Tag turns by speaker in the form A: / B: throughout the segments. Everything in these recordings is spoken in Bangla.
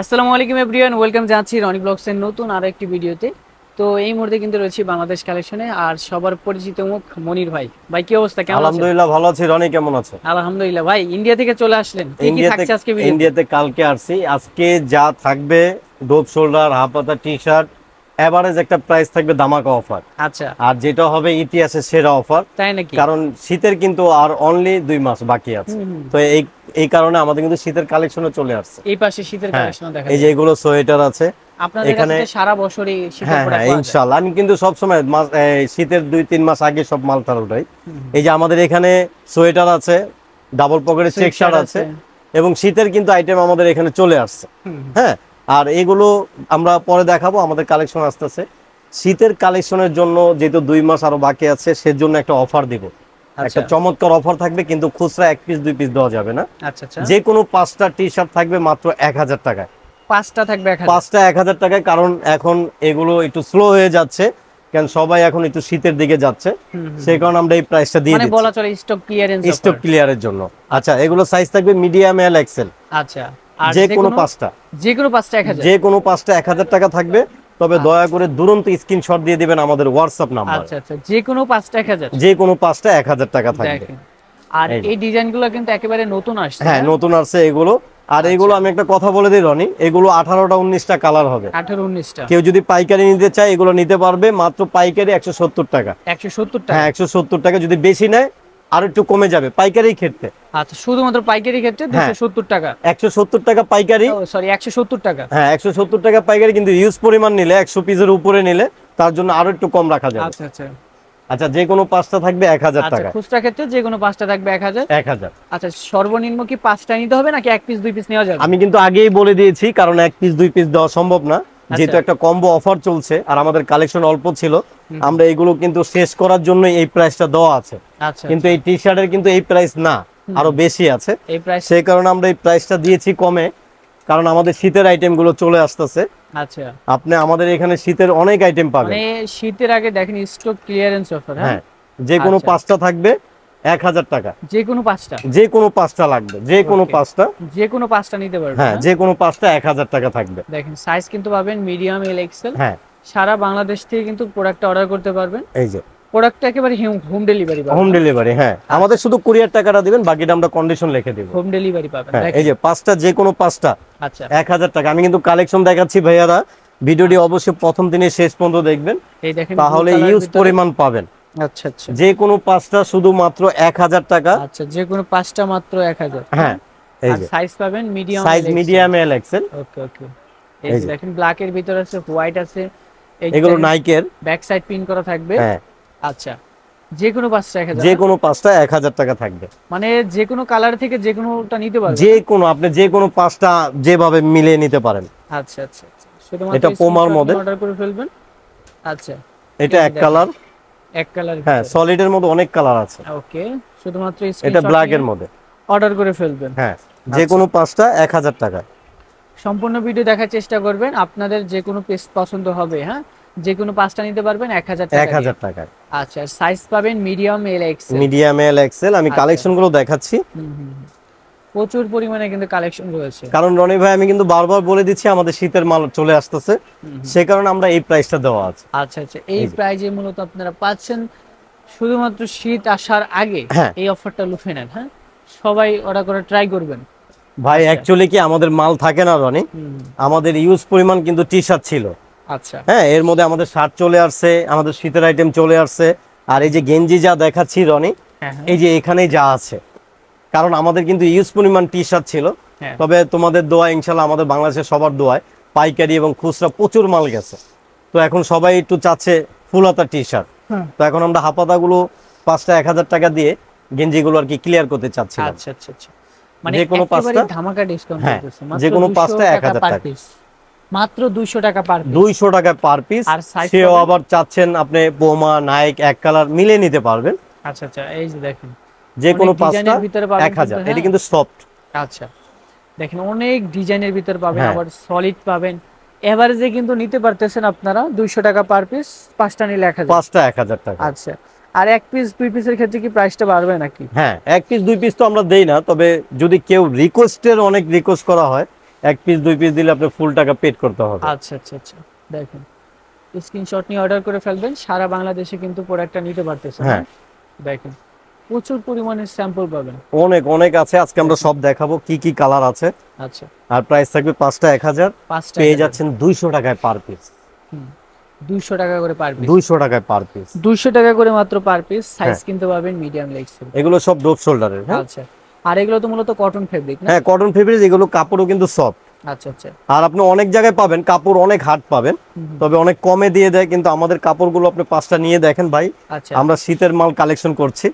A: আসসালামু আলাইকুম এভরিওয়ান ওয়েলকাম জানাচ্ছি রনি ব্লগসের নতুন আরও একটি ভিডিওতে। তো এই মুহূর্তে কিন্তু রয়েছি বাংলাদেশ কালেকশনে আর সবার পরিচিত মুখ মনির ভাই। ভাই কি অবস্থা? কেমন
B: আলহামদুলিল্লাহ ভালো আছি। রনি কেমন আছে?
A: আলহামদুলিল্লাহ। ভাই ইন্ডিয়া থেকে চলে আসলেন। কি কি থাকছে আজকে
B: ইন্ডিয়াতে কালকে আসছি। আজকে যা থাকবে ডোপ শোল্ডার হাফাতা টি শার্ট এভারেজ একটা প্রাইস থাকবে দামাকা অফার
A: আচ্ছা।
B: আর যেটা হবে ইতিহাসের সেরা অফার
A: তাই নাকি?
B: কারণ শীতের কিন্তু আর অনলি দুই মাস বাকি আছে। তো এই এই কারণে আমাদের কিন্তু শীতের কালেকশনে চলে আসছে।
A: এই পাশে শীতের
B: হ্যাঁ
A: কালেকশন দেখা
B: এই যে এগুলো সোয়েটার আছে। এখানে-
A: সারা বছরই
B: হ্যাঁ হ্যাঁ আমি কিন্তু মাস শীতের দুই তিন মাস আগে সব মাল তার উঠাই। এই যে আমাদের এখানে সোয়েটার আছে ডাবল পকেটের চেক শার্ট আছে। এবং শীতের কিন্তু আইটেম আমাদের এখানে চলে আসছে। হ্যাঁ আর এগুলো আমরা পরে দেখাবো আমাদের কালেকশন আসতেছে। শীতের কালেকশনের জন্য যেহেতু দুই মাস আরও বাকি আছে সেজন্য একটা অফার দিব। একটা
A: আচ্ছা।
B: চমৎকার অফার থাকবে কিন্তু খুচরা এক পিস দুই পিস দেওয়া যাবে না।
A: আচ্ছা আচ্ছা।
B: যে কোনো পাঁচটা টি শার্ট থাকবে মাত্র এক হাজার টাকায়।
A: পাঁচটা থাকবে
B: পাঁচটা এক হাজার টাকায় কারণ এখন এগুলো একটু স্লো হয়ে যাচ্ছে কারণ সবাই এখন একটু শীতের দিকে যাচ্ছে। সেই কারণে আমরা এই প্রাইসটা দিয়ে
A: মানে
B: দিচ্ছি।
A: বলা চলে স্টক ক্লিয়ারেন্স
B: স্টক ক্লিয়ারের জন্য। আচ্ছা এগুলো সাইজ থাকবে মিডিয়াম এল এক্সেল
A: আচ্ছা
B: যে কোনো পাঁচটা।
A: যে কোনো পাঁচটা এক হাজার।
B: যে কোনো পাঁচটা এক হাজার টাকা থাকবে। তবে দয়া করে দুরন্ত স্ক্রিনশট দিয়ে দিবেন আমাদের হোয়াটসঅ্যাপ নাম্বার
A: আচ্ছা আচ্ছা। যে কোনো পাঁচটা এক হাজার।
B: যে কোনো পাঁচটা এক হাজার টাকা থাকবে।
A: আর
B: এই
A: ডিজাইনগুলো কিন্তু একেবারে নতুন আসছে
B: হ্যাঁ নতুন আসছে এগুলো। আর এগুলো আমি একটা কথা বলে দিই রনি। এগুলো আঠারোটা উনিশটা কালার হবে।
A: আঠারো উনিশটা।
B: কেউ যদি পাইকারি নিতে চায় এগুলো নিতে পারবে। মাত্র পাইকারি একশো সত্তর টাকা।
A: একশো সত্তর টাকা।
B: হ্যাঁ একশো সত্তর টাকা যদি বেশি নেয় আর একটু কমে যাবে পাইকারি ক্ষেত্রে।
A: আচ্ছা শুধুমাত্র পাইকারি ক্ষেত্রে
B: হ্যাঁ।
A: দুশো সত্তর টাকা?
B: একশো সত্তর টাকা পাইকারি।
A: সরি একশো সত্তর টাকা।
B: হ্যাঁ একশো সত্তর টাকা পাইকারি কিন্তু ইউজ পরিমাণ নিলে একশো পিসের উপরে নিলে তার জন্য আরও একটু কম রাখা যাবে।
A: আচ্ছা আচ্ছা।
B: আচ্ছা যে কোনো পাঁচটা থাকবে এক হাজার
A: আচ্ছা
B: টাকা
A: খুচরা ক্ষেত্রে যে কোনো পাঁচটা থাকবে এক হাজার?
B: এক হাজার।
A: আচ্ছা সর্বনিম্ন কি পাঁচটা নিতে হবে নাকি এক পিস দুই পিস নেওয়া যাবে?
B: আমি কিন্তু আগেই বলে দিয়েছি কারণ এক পিস দুই পিস দেওয়া সম্ভব না। যেহেতু একটা কম্বো অফার চলছে আর আমাদের কালেকশন অল্প ছিল আমরা এগুলো কিন্তু শেষ করার জন্য এই প্রাইসটা দেওয়া আছে।
A: আচ্ছা
B: কিন্তু এই টি শার্টের কিন্তু এই প্রাইস না আরও বেশি আছে। সেই কারণে আমরা এই প্রাইসটা দিয়েছি কমে কারণ আমাদের শীতের আইটেমগুলো চলে আসতেছে।
A: আচ্ছা।
B: আপনি আমাদের এখানে শীতের অনেক আইটেম পাবেন।
A: মানে শীতের আগে দেখেন স্টক ক্লিয়ারেন্স অফার হ্যাঁ?
B: হ্যাঁ যে কোনো
A: আচ্ছা।
B: পাঁচটা থাকবে এক হাজার টাকা।
A: যে কোনো পাঁচটা।
B: যে কোনো পাঁচটা লাগবে যে কোনো পাঁচটা।
A: যে কোনো পাঁচটা নিতে পারবেন
B: হ্যাঁ? যে কোনো পাঁচটা এক হাজার টাকা থাকবে।
A: দেখেন সাইজ কিন্তু পাবেন মিডিয়াম এল এক্সেল
B: হ্যাঁ।
A: সারা বাংলাদেশ থেকে কিন্তু প্রোডাক্টটা অর্ডার করতে পারবেন।
B: এই যে।
A: প্রোডাক্টটা একেবারে হোম ডেলিভারি পাবেন।
B: হোম ডেলিভারি হ্যাঁ। আমাদের শুধু কুরিয়ার টাকাটা দিবেন বাকিটা আমরা কন্ডিশন লিখে দিব।
A: হোম ডেলিভারি পাবেন
B: হ্যাঁ এই যে পাঁচটা যে কোনো পাঁচটা।
A: আচ্ছা।
B: এক হাজার টাকা। আমি কিন্তু কালেকশন দেখাচ্ছি ভাইয়ারা। ভিডিওটি অবশ্যই প্রথম দিনে শেষ পর্যন্ত দেখবেন। তাহলে ইউজ পরিমাণ পাবেন।
A: আচ্ছা আচ্ছা।
B: যে কোনো পাঁচটা শুধুমাত্র এক হাজার টাকা।
A: আচ্ছা যে কোনো পাঁচটা মাত্র এক হাজার।
B: হ্যাঁ
A: সাইজ পাবেন medium
B: size medium L XL
A: okay okay এই দেখেন ব্ল্যাক এর ভিতর আছে হোয়াইট আছে।
B: এগুলো নাইকের
A: ব্যাক সাইড পিন করা থাকবে।
B: হ্যাঁ।
A: আচ্ছা যে কোনো পাঁচটা এক হাজার।
B: যে কোনো পাঁচটা এক হাজার টাকা থাকবে।
A: মানে যে কোনো কালার থেকে যে কোনোটা নিতে পারবেন।
B: যে কোনো আপনি যে কোনো পাঁচটা যেভাবে মিলিয়ে নিতে পারেন।
A: আচ্ছা আচ্ছা আচ্ছা।
B: এটা Puma-র model।
A: অর্ডার করে ফেলবেন। আচ্ছা।
B: এটা এক কালার
A: এক কালার
B: হ্যাঁ সলিডের মধ্যে অনেক কালার আছে।
A: ওকে শুধুমাত্র
B: এটা ব্ল্যাক এর মধ্যে।
A: অর্ডার করে ফেলবেন।
B: হ্যাঁ যে কোনো পাঁচটা এক হাজার টাকা।
A: সম্পূর্ণ ভিডিও দেখার চেষ্টা করবেন। আপনাদের যে কোনো পিস পছন্দ হবে হ্যাঁ? যে কোনো পাঁচটা নিতে পারবেন এক হাজার
B: এক
A: টাকা
B: হাজার টাকায়।
A: আচ্ছা সাইজ পাবেন medium L X
B: medium L XL আমি
A: আচ্ছা।
B: কালেকশনগুলো দেখাচ্ছি।
A: প্রচুর পরিমাণে কিন্তু কালেকশন রয়েছে।
B: কারণ রনি ভাই আমি কিন্তু বারবার বলে দিচ্ছি আমাদের শীতের মাল চলে আসতেছে। সে কারণে আমরা এই প্রাইসটা দেওয়া আছে।
A: আচ্ছা আচ্ছা। এই প্রাইজে মূলত আপনারা পাচ্ছেন শুধুমাত্র শীত আসার আগে
B: হ্যাঁ।
A: এই অফারটা লুফে নেন হ্যাঁ? সবাই অর্ডার করে ট্রাই করবেন।
B: ভাই অ্যাকচুয়ালি কি আমাদের মাল থাকে না রনি? আমাদের ইউজ পরিমাণ কিন্তু টি শার্ট ছিল।
A: আচ্ছা।
B: হ্যাঁ এর মধ্যে আমাদের শার্ট চলে আসছে আমাদের শীতের আইটেম চলে আসছে। আর এই যে গেঞ্জি যা দেখাচ্ছি রনি
A: হ্যাঁ হ্যাঁ,
B: এই যে এখানে যা আছে। কারণ আমাদের কিন্তু ইউজ পরিমাণ টি শার্ট ছিল।
A: হ্যাঁ।
B: তবে তোমাদের দোয়া ইনশাল্লাহ আমাদের বাংলাদেশের সবার দোয়ায় পাইকারি এবং খুচরা প্রচুর মাল গেছে। তো এখন সবাই একটু চাচ্ছে ফুল হাতা টি শার্ট তো এখন আমরা হাপাতাগুলো পাঁচটা এক হাজার টাকা দিয়ে গেঞ্জিগুলো আর কি ক্লিয়ার করতে
A: আচ্ছা আচ্ছা আচ্ছা। মানে
B: যে কোনো পাঁচটা?
A: ধামাকা ডিসকাউন্ট
B: হ্যাঁ,
A: করতেছে
B: যে কোনো পাঁচটা 1000
A: per
B: টাকা।
A: মাত্র 200 টাকা পার পিস
B: দুইশো টাকা পার পিস
A: আর
B: সেও আবার চাচ্ছেন আপনি পোমা নাইক এক কালার মিলে নিতে পারবেন।
A: আচ্ছা আচ্ছা এই যে দেখেন।
B: যে কোনো পাঁচটা
A: ভিতরে পাবেন
B: এক হাজার।
A: কিন্তু,
B: এটা
A: হ্যাঁ।
B: কিন্তু সফট
A: আচ্ছা। দেখেন অনেক ডিজাইনের ভিতর পাবেন
B: হ্যাঁ।
A: আবার সলিড পাবেন। এভারেজে কিন্তু নিতে পারতেছেন আপনারা দুইশো টাকা পার পিস পাঁচটা নিলে এক হাজার।
B: পাঁচটা এক হাজার টাকা।
A: আচ্ছা। আর এক পিস দুই পিসের ক্ষেত্রে কি প্রাইসটা বাড়বে নাকি?
B: হ্যাঁ এক পিস দুই পিস তো আমরা দেই না তবে যদি কেউ রিকোয়েস্টের অনেক রিকোয়েস্ট করা হয় এক পিস দুই পিস দিলে আপনি ফুল টাকা পেড করতে হবে।
A: আচ্ছা আচ্ছা আচ্ছা। দেখেন স্ক্রিনশট নিয়ে অর্ডার করে ফেলবেন সারা বাংলাদেশে কিন্তু প্রোডাক্টটা নিতে পারতেছে
B: হ্যাঁ।
A: দেখেন প্রচুর পরিমাণে স্যাম্পল পাবেন।
B: অনেক অনেক আছে। আজকে আমরা সব দেখাবো কি কি কালার আছে।
A: আচ্ছা।
B: আর প্রাইস থাকবে পাঁচটা এক হাজার। পেয়ে যাচ্ছেন দুইশো টাকায় পার পিস
A: দুইশো টাকা করে পার পিস
B: দুইশো টাকায় পার পিস
A: দুইশো টাকা করে মাত্র পার পিস সাইজ। কিনতে পাবেন মিডিয়াম লেগসের
B: এগুলো সব ডোপ শোল্ডারের হ্যাঁ?
A: আচ্ছা। আর এগুলো তো মূলত কটন ফেব্রিক না?
B: হ্যাঁ কটন ফেব্রিক এগুলো কাপড়ও কিন্তু সফট
A: আচ্ছা আচ্ছা।
B: আর আপনি অনেক জায়গায় পাবেন কাপড় অনেক হার্ড পাবেন। তবে অনেক কমে দিয়ে দেয় কিন্তু আমাদের কাপড়গুলো আপনি পাঁচটা নিয়ে দেখেন ভাই।
A: আচ্ছা।
B: আমরা শীতের মাল কালেকশন করছি।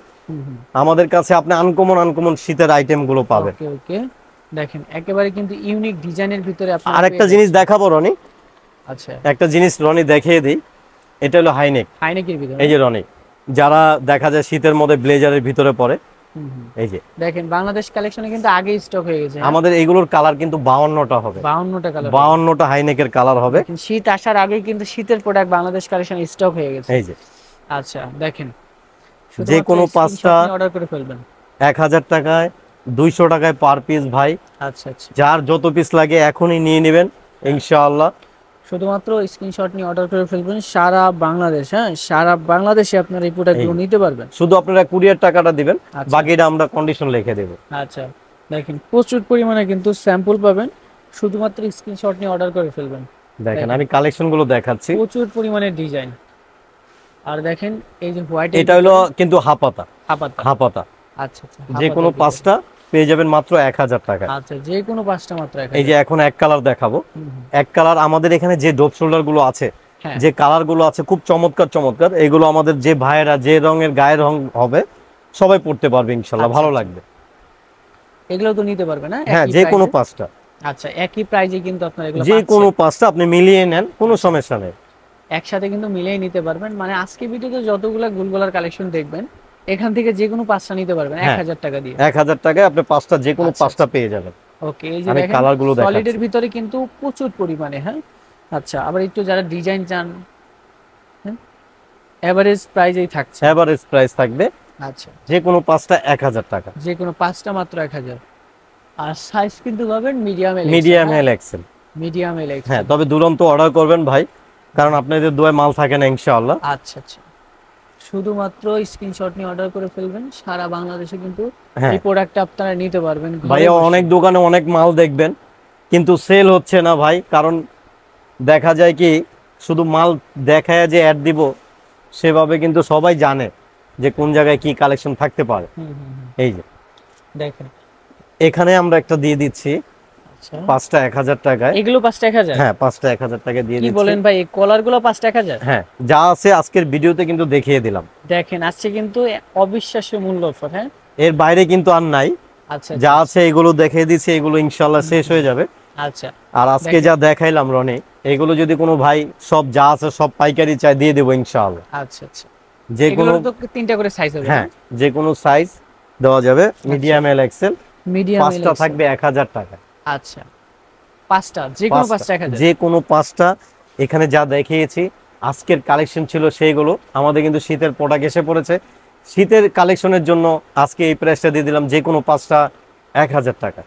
B: আমাদের কাছে আপনি আনকমন আনকমন শীতের আইটেমগুলো পাবেন।
A: ওকে ওকে। দেখেন একেবারে কিন্তু ইউনিক ডিজাইনের ভিতরে আপনারা
B: আর একটা জিনিস দেখাবো রনি।
A: আচ্ছা।
B: একটা জিনিস রনি দেখিয়ে দিই। এটা হলো হাইনেক
A: হাইনেকের ভিতরে।
B: এই যে রনি যারা দেখা যায় শীতের মধ্যে ব্লেজারের ভিতরে পড়ে। এই যে।
A: দেখেন বাংলাদেশ কালেকশনে কিন্তু আগেই স্টক হয়ে গেছে
B: আমাদের এইগুলোর কালার কিন্তু বাউন্নটা হবে।
A: বাউন্নটা কালার
B: বাউন্নটা হাইনেকের কালার হবে।
A: শীত আসার আগেই কিন্তু শীতের প্রোডাক্ট বাংলাদেশ কালেকশনে স্টক হয়ে গেছে।
B: এই যে।
A: আচ্ছা দেখেন
B: যে কোনো পাঁচটা-
A: অর্ডার করে ফেলবেন।
B: এক হাজার টাকায় দুইশো টাকায় পার পিস ভাই।
A: আচ্ছা আচ্ছা।
B: যার যত পিস লাগে এখনই নিয়ে নেবেন ইনশাআল্লাহ।
A: শুধুমাত্র স্ক্রিনশট নিয়ে অর্ডার করে ফেলবেন সারা বাংলাদেশ হ্যাঁ? সারা বাংলাদেশে আপনারা এই প্রোডাক্টগুলো নিতে পারবেন।
B: শুধু আপনারা কুরিয়ার টাকাটা দিবেন
A: আচ্ছা।
B: বাকিটা আমরা কন্ডিশন লিখে দেবো।
A: আচ্ছা দেখেন প্রচুর পরিমাণে কিন্তু স্যাম্পল পাবেন শুধুমাত্র স্ক্রিনশট নিয়ে অর্ডার করে ফেলবেন।
B: দেখেন আমি কালেকশনগুলো দেখাচ্ছি।
A: প্রচুর পরিমাণে ডিজাইন আর দেখেন এই যে হোয়াইট
B: এটা হলো কিন্তু হাপাতা।
A: হাপাতা।
B: হাপাতা।
A: আচ্ছা আচ্ছা
B: যে কোনো পাঁচটা পেয়ে যাবেন মাত্র এক হাজার টাকা
A: আচ্ছা যে কোনো পাঁচটা মাত্র
B: এই যে এখন এক কালার দেখাবো। এক কালার আমাদের এখানে যে ডোপ শোল্ডারগুলো আছে
A: হ্যাঁ।
B: যে কালারগুলো আছে খুব চমৎকার চমৎকার। এগুলো আমাদের যে ভাইয়েরা যে রঙের গায়ের রং হবে সবাই পড়তে পারবে ইনশাল্লাহ
A: আচ্ছা,
B: ভালো
A: আচ্ছা।
B: লাগবে।
A: এগুলো তো নিতে পারবে না?
B: হ্যাঁ যে কোনো পাঁচটা।
A: আচ্ছা একই প্রাইজে কিন্তু আপনারা এগুলো
B: যে কোনো পাঁচটা আপনি মিলিয়ে নেন কোনো সমস্যা নেই।
A: একসাথে কিন্তু মিলিয়ে নিতে পারবেন। মানে আজকে ভিডিওতে যতগুলো গুলগোলার কালেকশন দেখবেন এখান থেকে যে কোনো পাঁচটা নিতে পারবেন এক
B: হ্যাঁ।
A: হাজার টাকা দিয়ে।
B: এক হাজার টাকায় আপনি পাঁচটা যে কোনো
A: আচ্ছা,
B: পাঁচটা পেয়ে যাবেন।
A: ওকে এই যে
B: আমি
A: দেখেন
B: colour গুলো
A: সলিডের ভিতরে কিন্তু প্রচুর পরিমাণে হ্যাঁ? আচ্ছা আবার একটু যারা ডিজাইন চান এভারেজ প্রাইজেই থাকছে।
B: এভারেজ প্রাইস থাকবে।
A: আচ্ছা।
B: যে কোনো পাঁচটা এক হাজার টাকা।
A: যে কোনো পাঁচটা মাত্র এক হাজার। আর সাইজ কিন্তু পাবেন medium
B: medium L XL
A: medium L XL
B: হ্যাঁ তবে দুরন্ত অর্ডার করবেন ভাই। কারণ আপনাদের দুয়ে মাল থাকে না ইনশাআল্লাহ।
A: আচ্ছা আচ্ছা। শুধুমাত্র স্ক্রিনশট নিয়ে অর্ডার করে ফেলবেন সারা বাংলাদেশে কিন্তু
B: হ্যাঁ।
A: এই প্রোডাক্টটা আপনারা নিতে পারবেন।
B: ভাইয়া অনেক দোকানে অনেক মাল দেখবেন কিন্তু সেল হচ্ছে না ভাই কারণ দেখা যায় কি শুধু মাল দেখায় যে অ্যাড দিব সেভাবে কিন্তু সবাই জানে যে কোন জায়গায় কি কালেকশন থাকতে পারে। এই যে।
A: দেখেন।
B: এখানে আমরা একটা দিয়ে দিচ্ছি।
A: আচ্ছা।
B: পাঁচটা টাকায়।
A: এগুলো পাঁচটা
B: হ্যাঁ পাঁচটা টাকা দিয়ে
A: কি বলেন ভাই পাঁচটা
B: হ্যাঁ যা আছে আজকের ভিডিওতে কিন্তু দেখিয়ে দিলাম।
A: দেখেন আজকে কিন্তু অবিশ্বাস্য মূল্য অফার হ্যাঁ?
B: এর বাইরে কিন্তু আর নাই।
A: আচ্ছা
B: যা আছে এগুলো দেখিয়ে এগুলো ইনশাল্লাহ শেষ হয়ে যাবে।
A: আচ্ছা।
B: আর আজকে যা দেখাইলাম রনি এগুলো যদি কোনো ভাই সব যা আছে সব পাইকারি চাই দিয়ে দেবো ইনশাআল্লাহ।
A: আচ্ছা আচ্ছা।
B: যে কোনো
A: তিনটা করে সাইজ হবে
B: হ্যাঁ যে কোনো সাইজ দেওয়া যাবে। মিডিয়াম এল এক্সেল
A: মিডিয়াম
B: পাঁচটা থাকবে এক হাজার টাকা
A: আচ্ছা। পাঁচটা যে কোনো
B: পাঁচটা। যে কোনো পাঁচটা এখানে যা দেখিয়েছি আজকের কালেকশন ছিল সেইগুলো। আমাদের কিন্তু শীতের প্রোডাক্ট এসে পড়েছে। শীতের কালেকশনের জন্য আজকে এই প্রাইসটা দিয়ে দিলাম যে কোনো পাঁচটা এক হাজার টাকা।